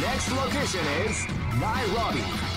Next location is Nairobi.